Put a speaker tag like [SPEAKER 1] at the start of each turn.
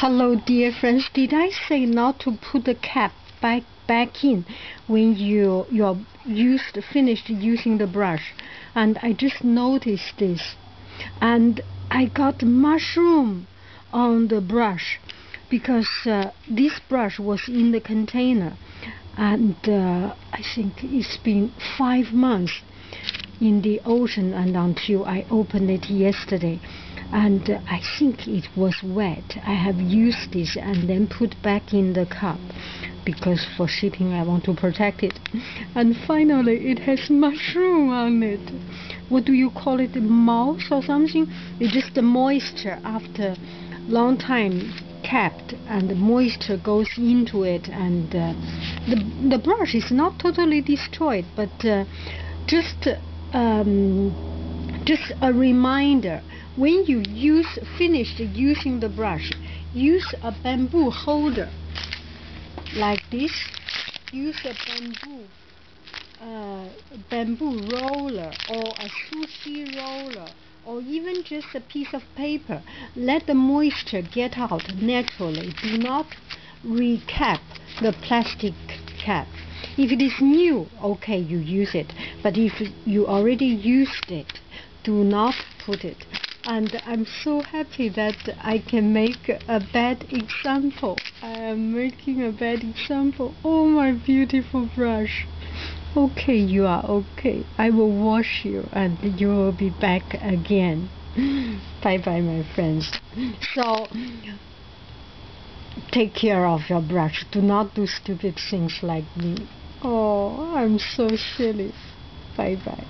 [SPEAKER 1] Hello, dear friends. Did I say not to put the cap back back in when you you're used finished using the brush? And I just noticed this, and I got mushroom on the brush because uh, this brush was in the container, and uh, I think it's been five months in the ocean and until I opened it yesterday and uh, I think it was wet. I have used this and then put back in the cup because for shipping I want to protect it. And finally it has mushroom on it. What do you call it? Mouse or something? It's just the moisture after long time kept and the moisture goes into it and uh, the, the brush is not totally destroyed but uh, just um, just a reminder when you use finished using the brush use a bamboo holder like this use a bamboo uh, bamboo roller or a sushi roller or even just a piece of paper. Let the moisture get out naturally. Do not recap the plastic cap if it is new, okay, you use it. But if you already used it, do not put it. And I'm so happy that I can make a bad example. I am making a bad example. Oh, my beautiful brush. Okay, you are okay. I will wash you and you will be back again. bye bye, my friends. So, take care of your brush. Do not do stupid things like me. Oh, I'm so silly. Bye bye.